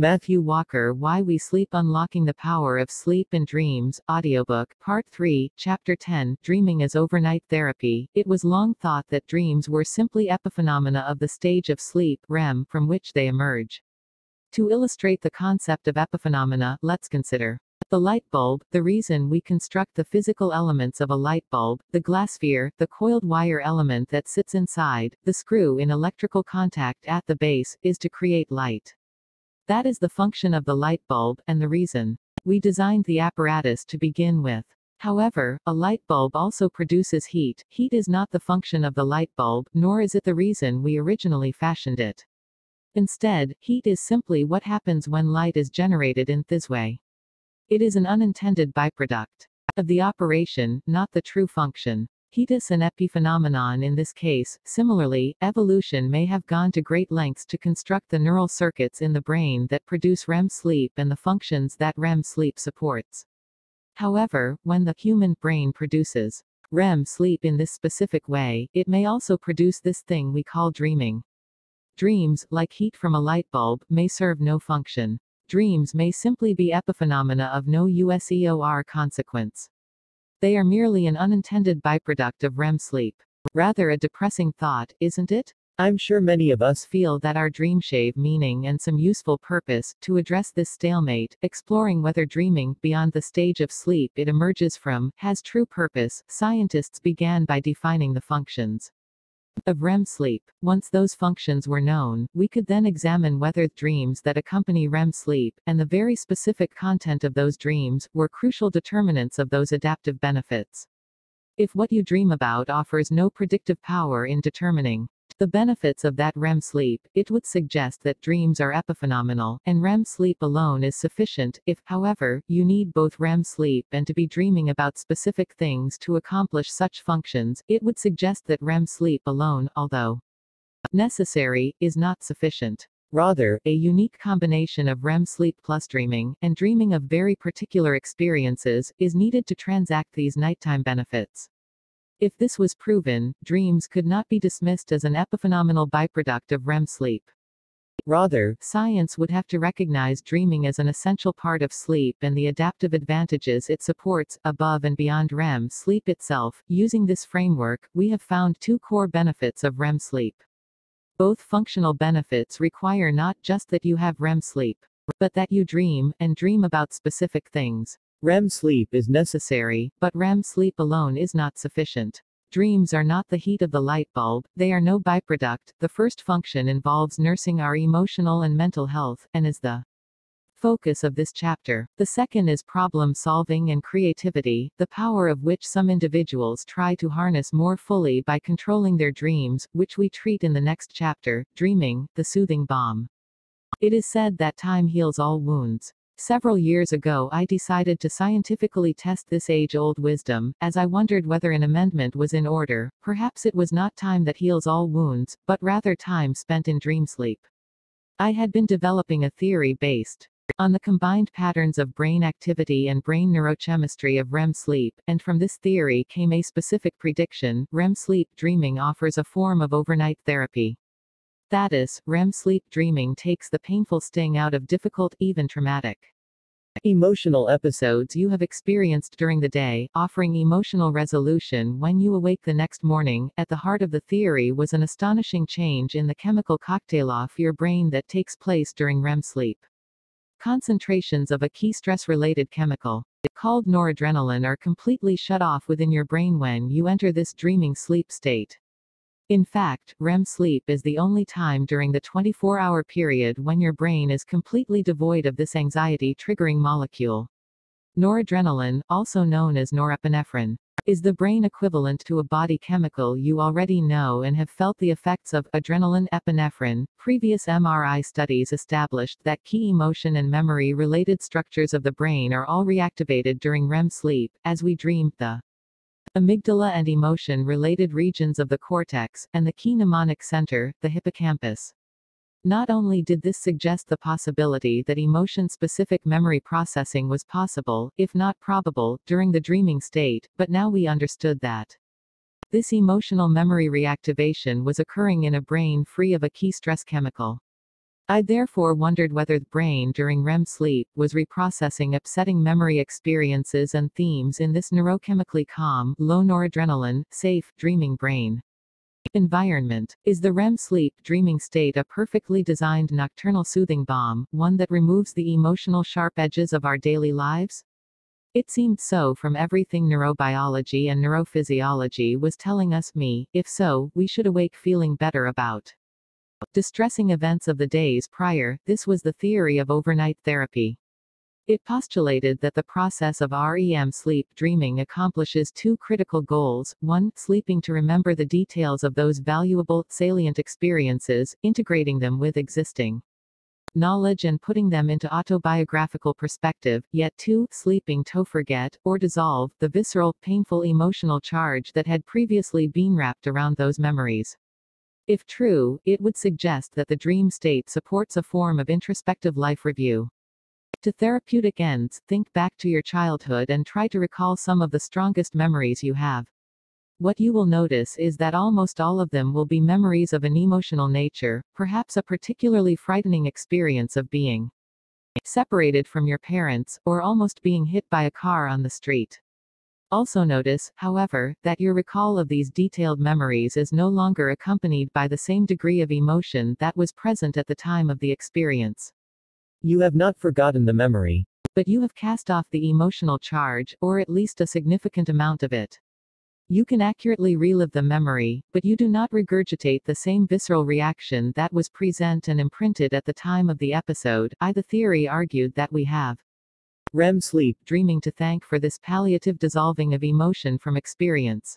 Matthew Walker Why We Sleep Unlocking the Power of Sleep and Dreams, audiobook, Part 3, Chapter 10, Dreaming as Overnight Therapy. It was long thought that dreams were simply epiphenomena of the stage of sleep, REM, from which they emerge. To illustrate the concept of epiphenomena, let's consider the light bulb, the reason we construct the physical elements of a light bulb, the glass sphere, the coiled wire element that sits inside, the screw in electrical contact at the base, is to create light. That is the function of the light bulb, and the reason we designed the apparatus to begin with. However, a light bulb also produces heat. Heat is not the function of the light bulb, nor is it the reason we originally fashioned it. Instead, heat is simply what happens when light is generated in this way. It is an unintended byproduct of the operation, not the true function. Heat is an epiphenomenon in this case. Similarly, evolution may have gone to great lengths to construct the neural circuits in the brain that produce REM sleep and the functions that REM sleep supports. However, when the human brain produces REM sleep in this specific way, it may also produce this thing we call dreaming. Dreams, like heat from a light bulb, may serve no function. Dreams may simply be epiphenomena of no USEOR consequence. They are merely an unintended byproduct of REM sleep. Rather a depressing thought, isn't it? I'm sure many of us feel that our dreams shave meaning and some useful purpose. To address this stalemate, exploring whether dreaming, beyond the stage of sleep it emerges from, has true purpose, scientists began by defining the functions of REM sleep. Once those functions were known, we could then examine whether dreams that accompany REM sleep, and the very specific content of those dreams, were crucial determinants of those adaptive benefits. If what you dream about offers no predictive power in determining the benefits of that REM sleep, it would suggest that dreams are epiphenomenal, and REM sleep alone is sufficient. If, however, you need both REM sleep and to be dreaming about specific things to accomplish such functions, it would suggest that REM sleep alone, although necessary, is not sufficient. Rather, a unique combination of REM sleep plus dreaming, and dreaming of very particular experiences, is needed to transact these nighttime benefits. If this was proven, dreams could not be dismissed as an epiphenomenal byproduct of REM sleep. Rather, science would have to recognize dreaming as an essential part of sleep and the adaptive advantages it supports, above and beyond REM sleep itself. Using this framework, we have found two core benefits of REM sleep. Both functional benefits require not just that you have REM sleep, but that you dream, and dream about specific things. REM sleep is necessary, but REM sleep alone is not sufficient. Dreams are not the heat of the light bulb, they are no byproduct. The first function involves nursing our emotional and mental health, and is the focus of this chapter. The second is problem solving and creativity, the power of which some individuals try to harness more fully by controlling their dreams, which we treat in the next chapter, Dreaming, the Soothing Balm. It is said that time heals all wounds. Several years ago I decided to scientifically test this age-old wisdom, as I wondered whether an amendment was in order, perhaps it was not time that heals all wounds, but rather time spent in dream sleep. I had been developing a theory based on the combined patterns of brain activity and brain neurochemistry of REM sleep, and from this theory came a specific prediction, REM sleep dreaming offers a form of overnight therapy. Status, REM sleep dreaming takes the painful sting out of difficult, even traumatic emotional episodes you have experienced during the day, offering emotional resolution when you awake the next morning. At the heart of the theory was an astonishing change in the chemical cocktail off your brain that takes place during REM sleep. Concentrations of a key stress related chemical, called noradrenaline, are completely shut off within your brain when you enter this dreaming sleep state. In fact, REM sleep is the only time during the 24-hour period when your brain is completely devoid of this anxiety-triggering molecule. Noradrenaline, also known as norepinephrine, is the brain equivalent to a body chemical you already know and have felt the effects of adrenaline epinephrine. Previous MRI studies established that key emotion and memory related structures of the brain are all reactivated during REM sleep. As we dream, the amygdala and emotion-related regions of the cortex, and the key mnemonic center, the hippocampus. Not only did this suggest the possibility that emotion-specific memory processing was possible, if not probable, during the dreaming state, but now we understood that this emotional memory reactivation was occurring in a brain free of a key stress chemical. I therefore wondered whether the brain during REM sleep was reprocessing upsetting memory experiences and themes in this neurochemically calm, low noradrenaline, safe, dreaming brain. Environment. Is the REM sleep dreaming state a perfectly designed nocturnal soothing balm, one that removes the emotional sharp edges of our daily lives? It seemed so from everything neurobiology and neurophysiology was telling us me, if so, we should awake feeling better about distressing events of the days prior, this was the theory of overnight therapy. It postulated that the process of REM sleep dreaming accomplishes two critical goals. One, sleeping to remember the details of those valuable, salient experiences, integrating them with existing knowledge and putting them into autobiographical perspective, yet two, sleeping to forget, or dissolve, the visceral, painful emotional charge that had previously been wrapped around those memories. If true, it would suggest that the dream state supports a form of introspective life review. To therapeutic ends, think back to your childhood and try to recall some of the strongest memories you have. What you will notice is that almost all of them will be memories of an emotional nature, perhaps a particularly frightening experience of being separated from your parents, or almost being hit by a car on the street. Also notice, however, that your recall of these detailed memories is no longer accompanied by the same degree of emotion that was present at the time of the experience. You have not forgotten the memory. But you have cast off the emotional charge, or at least a significant amount of it. You can accurately relive the memory, but you do not regurgitate the same visceral reaction that was present and imprinted at the time of the episode. I the theory argued that we have REM sleep, dreaming to thank for this palliative dissolving of emotion from experience.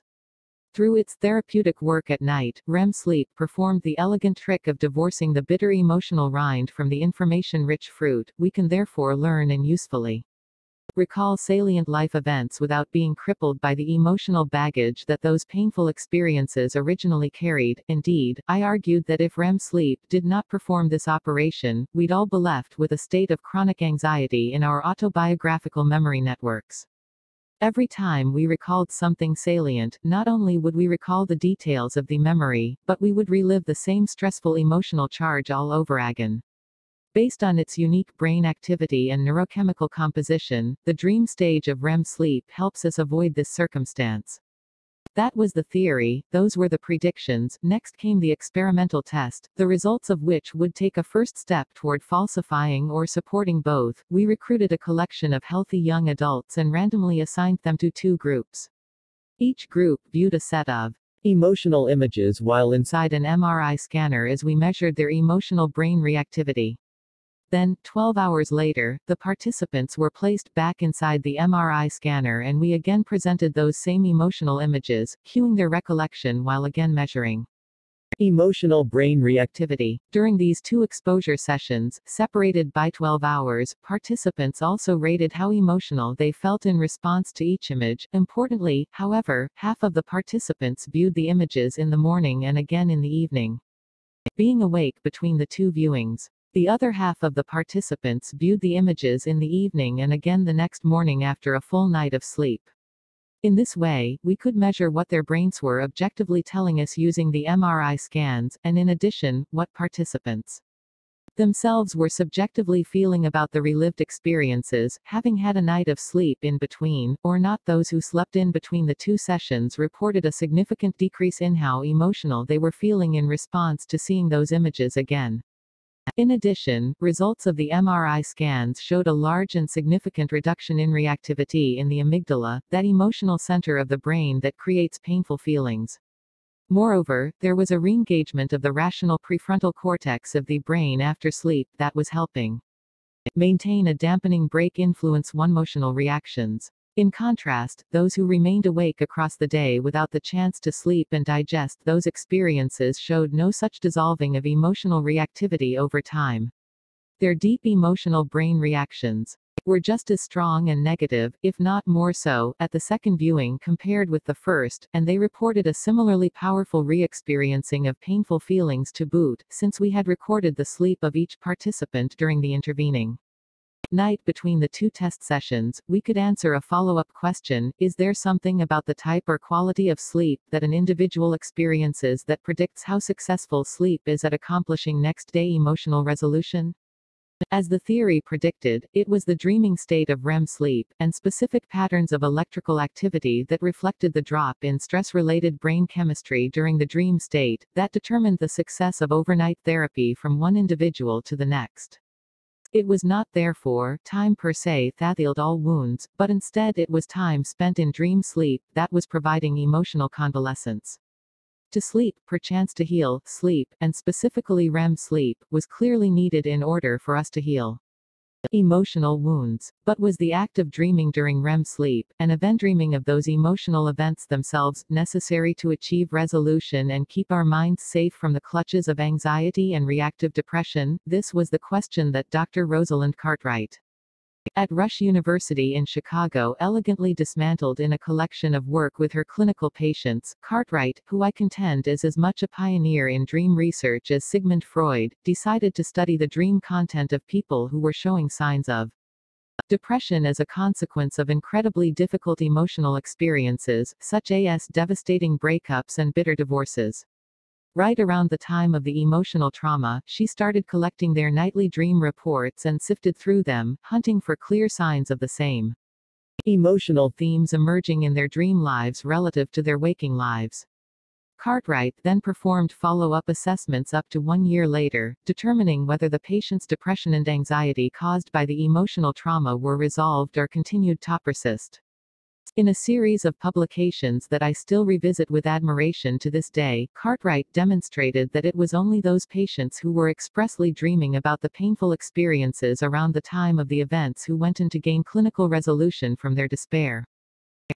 Through its therapeutic work at night, REM sleep performed the elegant trick of divorcing the bitter emotional rind from the information rich fruit, we can therefore learn and usefully recall salient life events without being crippled by the emotional baggage that those painful experiences originally carried. Indeed, I argued that if REM sleep did not perform this operation, we'd all be left with a state of chronic anxiety in our autobiographical memory networks. Every time we recalled something salient, not only would we recall the details of the memory, but we would relive the same stressful emotional charge all over again. Based on its unique brain activity and neurochemical composition, the dream stage of REM sleep helps us avoid this circumstance. That was the theory, those were the predictions, next came the experimental test, the results of which would take a first step toward falsifying or supporting both. We recruited a collection of healthy young adults and randomly assigned them to two groups. Each group viewed a set of emotional images while inside an MRI scanner as we measured their emotional brain reactivity. Then, 12 hours later, the participants were placed back inside the MRI scanner and we again presented those same emotional images, cueing their recollection while again measuring emotional brain reactivity. During these two exposure sessions, separated by 12 hours, participants also rated how emotional they felt in response to each image. Importantly, however, half of the participants viewed the images in the morning and again in the evening. Being awake between the two viewings, the other half of the participants viewed the images in the evening and again the next morning after a full night of sleep. In this way, we could measure what their brains were objectively telling us using the MRI scans, and in addition, what participants themselves were subjectively feeling about the relived experiences, having had a night of sleep in between, or not. Those who slept in between the two sessions reported a significant decrease in how emotional they were feeling in response to seeing those images again. In addition, results of the MRI scans showed a large and significant reduction in reactivity in the amygdala, that emotional center of the brain that creates painful feelings. Moreover, there was a reengagement of the rational prefrontal cortex of the brain after sleep that was helping maintain a dampening brake influence one emotional reactions. In contrast, those who remained awake across the day without the chance to sleep and digest those experiences showed no such dissolving of emotional reactivity over time. Their deep emotional brain reactions were just as strong and negative, if not more so, at the second viewing compared with the first, and they reported a similarly powerful re-experiencing of painful feelings to boot, since we had recorded the sleep of each participant during the intervening night between the two test sessions, we could answer a follow-up question, is there something about the type or quality of sleep that an individual experiences that predicts how successful sleep is at accomplishing next-day emotional resolution? As the theory predicted, it was the dreaming state of REM sleep, and specific patterns of electrical activity that reflected the drop in stress-related brain chemistry during the dream state, that determined the success of overnight therapy from one individual to the next. It was not therefore time per se that healed all wounds, but instead it was time spent in dream sleep that was providing emotional convalescence. To sleep, perchance to heal, sleep, and specifically REM sleep, was clearly needed in order for us to heal emotional wounds. But was the act of dreaming during REM sleep, and event dreaming of those emotional events themselves, necessary to achieve resolution and keep our minds safe from the clutches of anxiety and reactive depression? This was the question that Dr. Rosalind Cartwright at Rush University in Chicago elegantly dismantled in a collection of work with her clinical patients, Cartwright, who I contend is as much a pioneer in dream research as Sigmund Freud, decided to study the dream content of people who were showing signs of depression as a consequence of incredibly difficult emotional experiences, such as devastating breakups and bitter divorces. Right around the time of the emotional trauma, she started collecting their nightly dream reports and sifted through them, hunting for clear signs of the same emotional themes emerging in their dream lives relative to their waking lives. Cartwright then performed follow-up assessments up to one year later, determining whether the patient's depression and anxiety caused by the emotional trauma were resolved or continued to persist. In a series of publications that I still revisit with admiration to this day, Cartwright demonstrated that it was only those patients who were expressly dreaming about the painful experiences around the time of the events who went in to gain clinical resolution from their despair.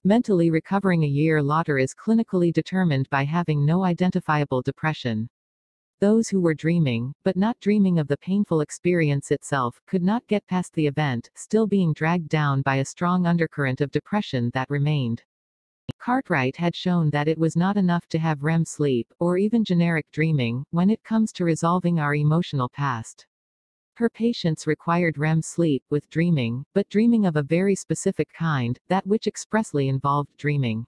Mentally recovering a year later is clinically determined by having no identifiable depression. Those who were dreaming, but not dreaming of the painful experience itself, could not get past the event, still being dragged down by a strong undercurrent of depression that remained. Cartwright had shown that it was not enough to have REM sleep, or even generic dreaming, when it comes to resolving our emotional past. Her patients required REM sleep with dreaming, but dreaming of a very specific kind, that which expressly involved dreaming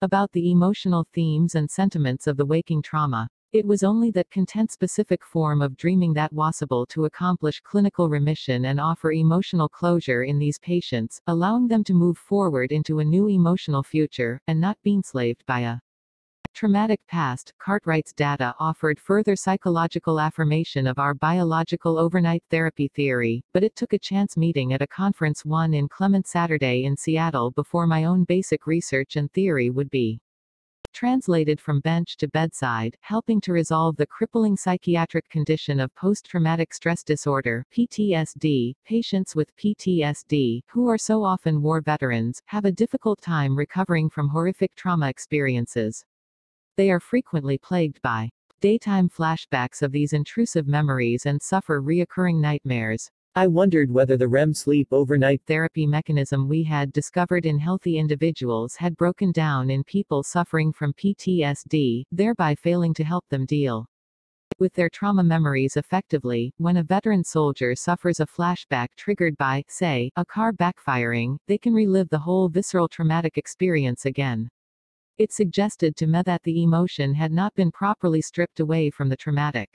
about the emotional themes and sentiments of the waking trauma. It was only that content-specific form of dreaming that was able to accomplish clinical remission and offer emotional closure in these patients, allowing them to move forward into a new emotional future, and not be enslaved by a traumatic past. Cartwright's data offered further psychological affirmation of our biological overnight therapy theory, but it took a chance meeting at a conference one in Clement Saturday in Seattle before my own basic research and theory would be translated from bench to bedside, helping to resolve the crippling psychiatric condition of post-traumatic stress disorder PTSD. Patients with PTSD, who are so often war veterans, have a difficult time recovering from horrific trauma experiences. They are frequently plagued by daytime flashbacks of these intrusive memories and suffer reoccurring nightmares. I wondered whether the REM sleep overnight therapy mechanism we had discovered in healthy individuals had broken down in people suffering from PTSD, thereby failing to help them deal with their trauma memories effectively. When a veteran soldier suffers a flashback triggered by, say, a car backfiring, they can relive the whole visceral traumatic experience again. It suggested to me that the emotion had not been properly stripped away from the traumatic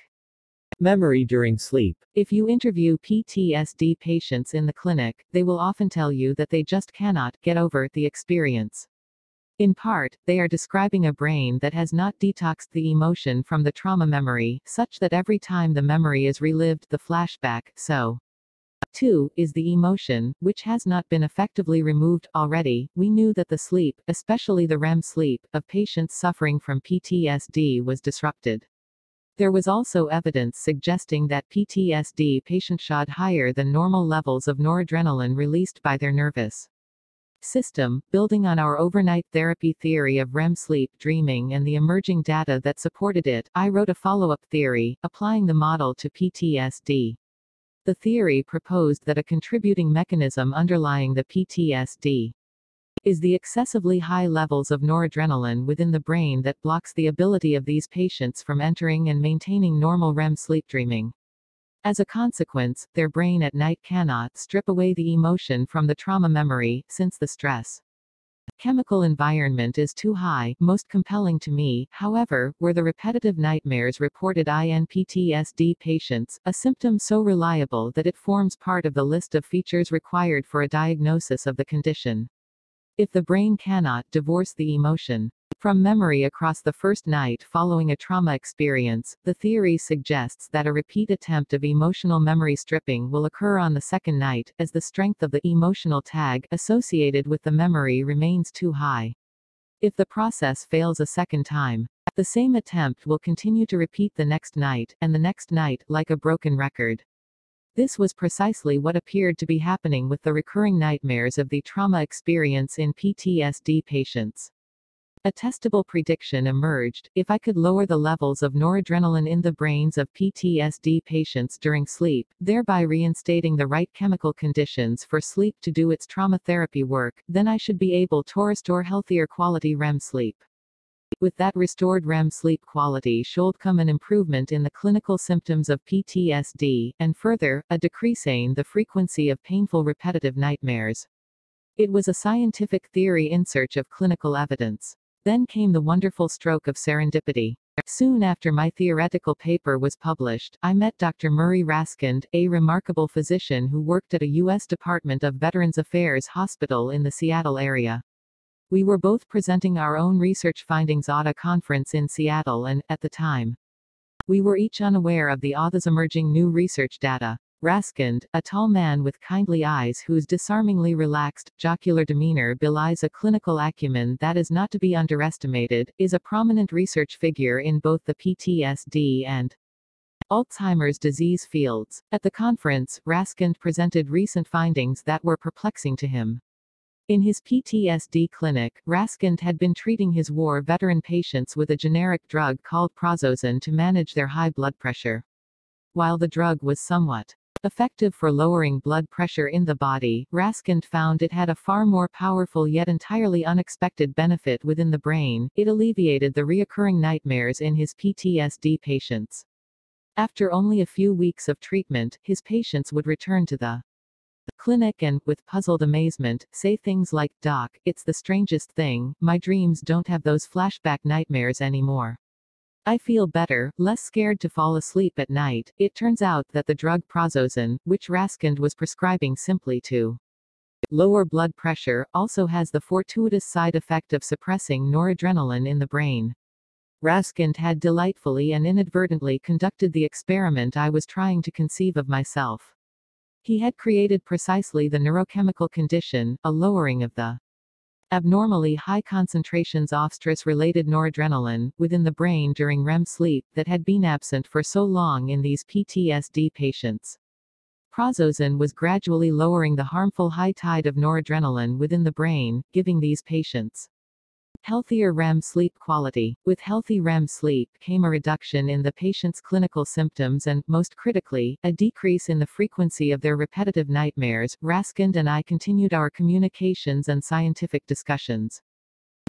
Memory during sleep. If you interview PTSD patients in the clinic, they will often tell you that they just cannot get over the experience. In part, they are describing a brain that has not detoxed the emotion from the trauma memory, such that every time the memory is relived, the flashback, so. 2. is the emotion, which has not been effectively removed already. We knew that the sleep, especially the REM sleep, of patients suffering from PTSD was disrupted. There was also evidence suggesting that PTSD patients showed higher than normal levels of noradrenaline released by their nervous system, building on our overnight therapy theory of REM sleep dreaming and the emerging data that supported it, I wrote a follow-up theory, applying the model to PTSD. The theory proposed that a contributing mechanism underlying the PTSD is the excessively high levels of noradrenaline within the brain that blocks the ability of these patients from entering and maintaining normal REM sleep dreaming. As a consequence, their brain at night cannot strip away the emotion from the trauma memory, since the stress chemical environment is too high. Most compelling to me, however, were the repetitive nightmares reported in PTSD patients, a symptom so reliable that it forms part of the list of features required for a diagnosis of the condition. If the brain cannot divorce the emotion from memory across the first night following a trauma experience, the theory suggests that a repeat attempt of emotional memory stripping will occur on the second night, as the strength of the emotional tag associated with the memory remains too high. If the process fails a second time, the same attempt will continue to repeat the next night, and the next night, like a broken record. This was precisely what appeared to be happening with the recurring nightmares of the trauma experience in PTSD patients. A testable prediction emerged, if I could lower the levels of noradrenaline in the brains of PTSD patients during sleep, thereby reinstating the right chemical conditions for sleep to do its trauma therapy work, then I should be able to restore healthier quality REM sleep. With that restored REM sleep quality should come an improvement in the clinical symptoms of PTSD, and further, a decrease in the frequency of painful repetitive nightmares. It was a scientific theory in search of clinical evidence. Then came the wonderful stroke of serendipity. Soon after my theoretical paper was published, I met Dr. Murray Raskind, a remarkable physician who worked at a U.S. Department of Veterans Affairs hospital in the Seattle area. We were both presenting our own research findings at a conference in Seattle and, at the time, we were each unaware of the author's emerging new research data. Raskind, a tall man with kindly eyes whose disarmingly relaxed, jocular demeanor belies a clinical acumen that is not to be underestimated, is a prominent research figure in both the PTSD and Alzheimer's disease fields. At the conference, Raskind presented recent findings that were perplexing to him. In his PTSD clinic, Raskind had been treating his war veteran patients with a generic drug called prazosin to manage their high blood pressure. While the drug was somewhat Effective for lowering blood pressure in the body, Raskind found it had a far more powerful yet entirely unexpected benefit within the brain, it alleviated the reoccurring nightmares in his PTSD patients. After only a few weeks of treatment, his patients would return to the clinic and, with puzzled amazement, say things like, Doc, it's the strangest thing, my dreams don't have those flashback nightmares anymore. I feel better, less scared to fall asleep at night. It turns out that the drug prazosin, which Raskind was prescribing simply to lower blood pressure, also has the fortuitous side effect of suppressing noradrenaline in the brain. Raskind had delightfully and inadvertently conducted the experiment I was trying to conceive of myself. He had created precisely the neurochemical condition, a lowering of the abnormally high concentrations of stress-related noradrenaline, within the brain during REM sleep, that had been absent for so long in these PTSD patients. Prazosin was gradually lowering the harmful high tide of noradrenaline within the brain, giving these patients Healthier REM sleep quality. With healthy REM sleep came a reduction in the patient's clinical symptoms and, most critically, a decrease in the frequency of their repetitive nightmares. Raskind and I continued our communications and scientific discussions.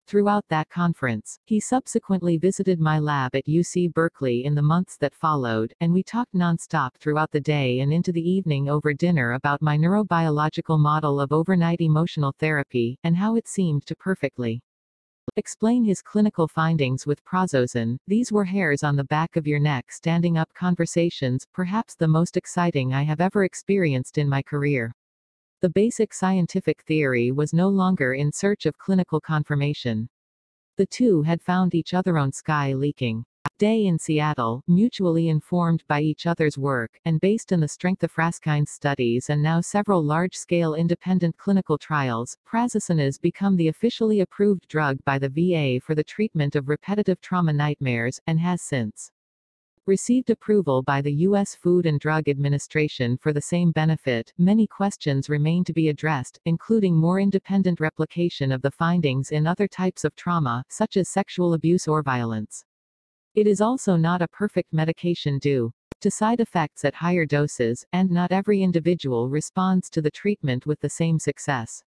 Throughout that conference, he subsequently visited my lab at UC Berkeley in the months that followed, and we talked nonstop throughout the day and into the evening over dinner about my neurobiological model of overnight emotional therapy, and how it seemed to perfectly explain his clinical findings with prazosin. These were hairs on the back of your neck standing up conversations, perhaps the most exciting I have ever experienced in my career. The basic scientific theory was no longer in search of clinical confirmation. The two had found each other on sky leaking day in Seattle, mutually informed by each other's work, and based on the strength of Raskind's studies and now several large-scale independent clinical trials, prazosin has become the officially approved drug by the VA for the treatment of repetitive trauma nightmares, and has since received approval by the U.S. Food and Drug Administration for the same benefit, many questions remain to be addressed, including more independent replication of the findings in other types of trauma, such as sexual abuse or violence. It is also not a perfect medication due to side effects at higher doses, and not every individual responds to the treatment with the same success.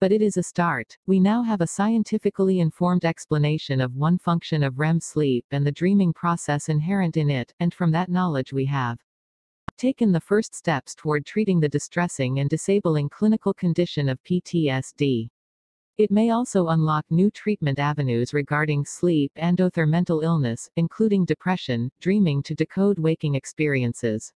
But it is a start. We now have a scientifically informed explanation of one function of REM sleep and the dreaming process inherent in it, and from that knowledge we have taken the first steps toward treating the distressing and disabling clinical condition of PTSD. It may also unlock new treatment avenues regarding sleep and other mental illness, including depression, dreaming to decode waking experiences.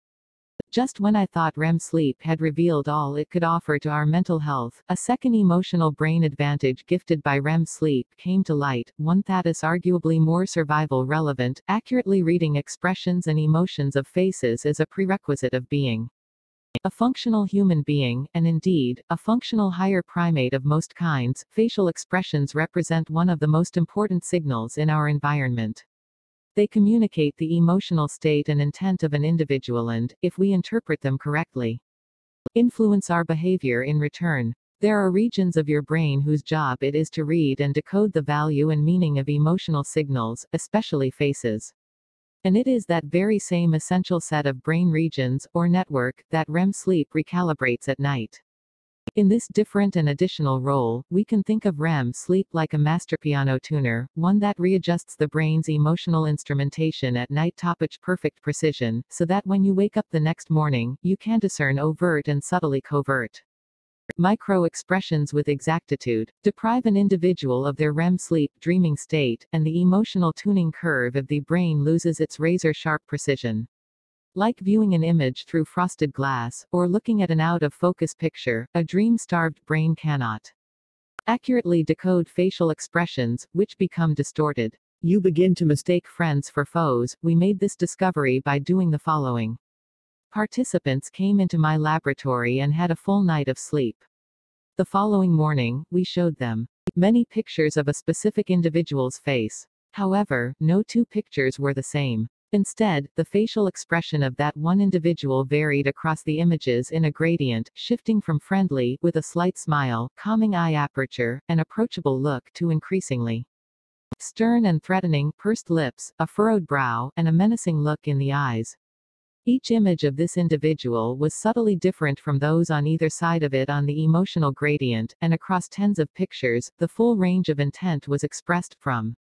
Just when I thought REM sleep had revealed all it could offer to our mental health, a second emotional brain advantage gifted by REM sleep came to light, one that is arguably more survival relevant. Accurately reading expressions and emotions of faces is a prerequisite of being. A functional human being, and indeed, a functional higher primate of most kinds, facial expressions represent one of the most important signals in our environment. They communicate the emotional state and intent of an individual and, if we interpret them correctly, influence our behavior in return. There are regions of your brain whose job it is to read and decode the value and meaning of emotional signals, especially faces. And it is that very same essential set of brain regions, or network, that REM sleep recalibrates at night. In this different and additional role, we can think of REM sleep like a master piano tuner, one that readjusts the brain's emotional instrumentation at night top perfect precision, so that when you wake up the next morning, you can discern overt and subtly covert micro-expressions with exactitude, deprive an individual of their REM sleep dreaming state, and the emotional tuning curve of the brain loses its razor-sharp precision. Like viewing an image through frosted glass, or looking at an out-of-focus picture, a dream-starved brain cannot accurately decode facial expressions, which become distorted. You begin to mistake friends for foes. We made this discovery by doing the following. Participants came into my laboratory and had a full night of sleep. The following morning, we showed them many pictures of a specific individual's face. However, no two pictures were the same. Instead, the facial expression of that one individual varied across the images in a gradient, shifting from friendly, with a slight smile, calming eye aperture, and approachable look to increasingly stern and threatening, pursed lips, a furrowed brow, and a menacing look in the eyes. Each image of this individual was subtly different from those on either side of it on the emotional gradient, and across tens of pictures, the full range of intent was expressed from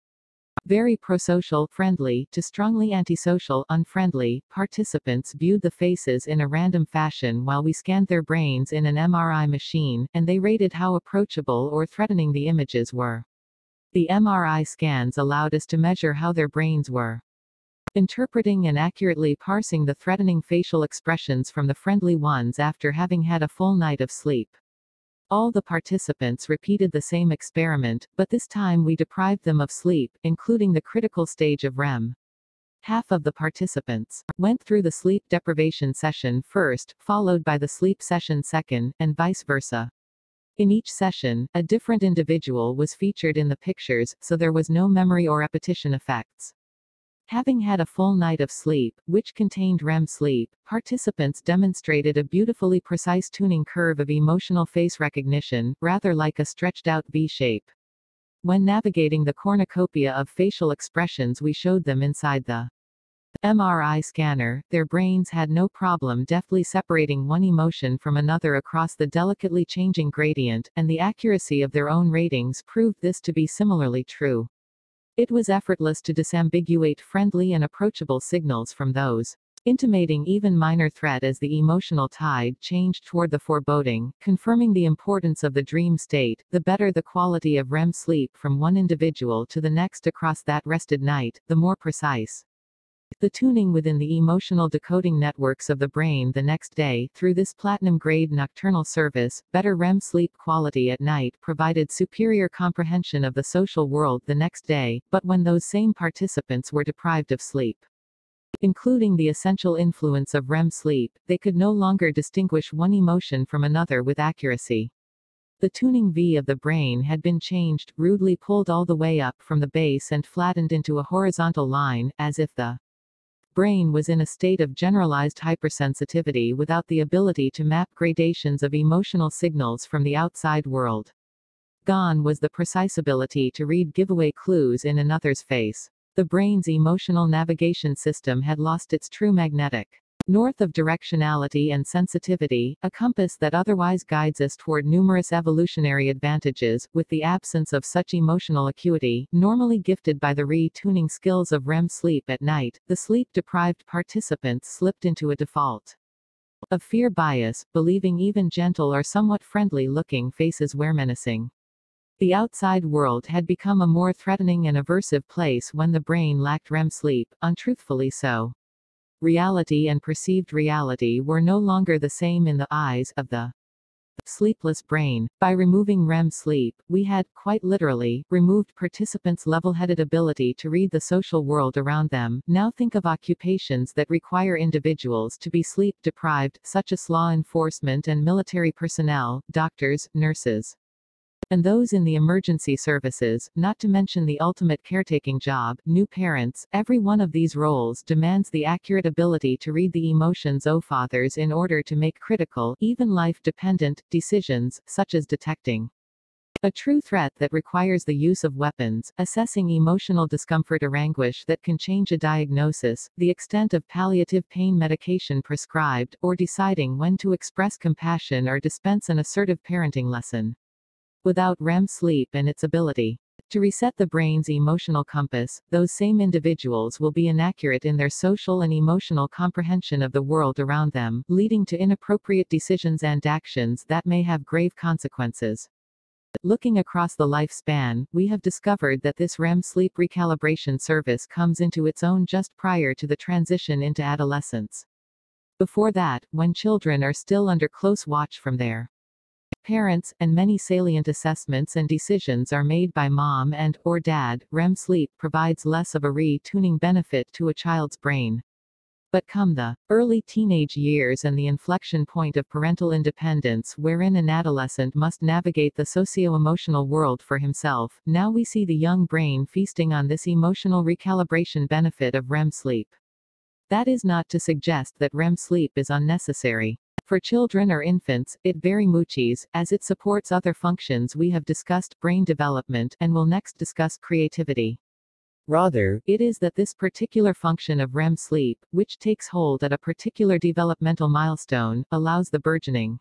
very prosocial, friendly, to strongly antisocial, unfriendly. Participants viewed the faces in a random fashion while we scanned their brains in an MRI machine, and they rated how approachable or threatening the images were. The MRI scans allowed us to measure how their brains were interpreting and accurately parsing the threatening facial expressions from the friendly ones after having had a full night of sleep. All the participants repeated the same experiment, but this time we deprived them of sleep, including the critical stage of REM. Half of the participants went through the sleep deprivation session first, followed by the sleep session second, and vice versa. In each session, a different individual was featured in the pictures, so there was no memory or repetition effects. Having had a full night of sleep, which contained REM sleep, participants demonstrated a beautifully precise tuning curve of emotional face recognition, rather like a stretched out V-shape. When navigating the cornucopia of facial expressions we showed them inside the MRI scanner, their brains had no problem deftly separating one emotion from another across the delicately changing gradient, and the accuracy of their own ratings proved this to be similarly true. It was effortless to disambiguate friendly and approachable signals from those intimating even minor threat as the emotional tide changed toward the foreboding, confirming the importance of the dream state, the better the quality of REM sleep from one individual to the next across that rested night, the more precise. The tuning within the emotional decoding networks of the brain the next day, through this platinum grade nocturnal service, better REM sleep quality at night provided superior comprehension of the social world the next day, but when those same participants were deprived of sleep including the essential influence of REM sleep, they could no longer distinguish one emotion from another with accuracy. The tuning V of the brain had been changed, rudely pulled all the way up from the base and flattened into a horizontal line, as if the brain was in a state of generalized hypersensitivity without the ability to map gradations of emotional signals from the outside world. Gone was the precise ability to read giveaway clues in another's face. The brain's emotional navigation system had lost its true magnetic north of directionality and sensitivity, a compass that otherwise guides us toward numerous evolutionary advantages, with the absence of such emotional acuity, normally gifted by the re-tuning skills of REM sleep at night, the sleep-deprived participants slipped into a default of fear bias, believing even gentle or somewhat friendly looking faces were menacing. The outside world had become a more threatening and aversive place when the brain lacked REM sleep, untruthfully so. Reality and perceived reality were no longer the same in the eyes of the sleepless brain. By removing REM sleep, we had, quite literally, removed participants' level headed ability to read the social world around them. Now think of occupations that require individuals to be sleep deprived, such as law enforcement and military personnel, doctors, nurses and those in the emergency services, not to mention the ultimate caretaking job, new parents, every one of these roles demands the accurate ability to read the emotions of fathers in order to make critical, even life-dependent, decisions, such as detecting a true threat that requires the use of weapons, assessing emotional discomfort or anguish that can change a diagnosis, the extent of palliative pain medication prescribed, or deciding when to express compassion or dispense an assertive parenting lesson without REM sleep and its ability to reset the brain's emotional compass, those same individuals will be inaccurate in their social and emotional comprehension of the world around them, leading to inappropriate decisions and actions that may have grave consequences. Looking across the lifespan, we have discovered that this REM sleep recalibration service comes into its own just prior to the transition into adolescence. Before that, when children are still under close watch from their parents, and many salient assessments and decisions are made by mom and or dad. REM sleep provides less of a re-tuning benefit to a child's brain. But come the early teenage years and the inflection point of parental independence wherein an adolescent must navigate the socio-emotional world for himself, now we see the young brain feasting on this emotional recalibration benefit of REM sleep. That is not to suggest that REM sleep is unnecessary. For children or infants, it very muchis, as it supports other functions we have discussed brain development and will next discuss creativity. Rather, it is that this particular function of REM sleep, which takes hold at a particular developmental milestone, allows the burgeoning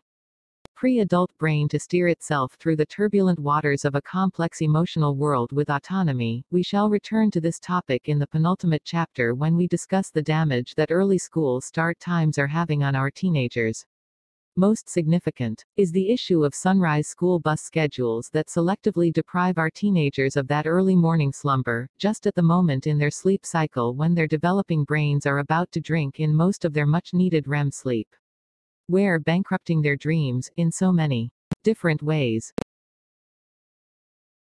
pre-adult brain to steer itself through the turbulent waters of a complex emotional world with autonomy. We shall return to this topic in the penultimate chapter when we discuss the damage that early school start times are having on our teenagers. Most significant is the issue of sunrise school bus schedules that selectively deprive our teenagers of that early morning slumber, just at the moment in their sleep cycle when their developing brains are about to drink in most of their much needed REM sleep. Where bankrupting their dreams, in so many different ways.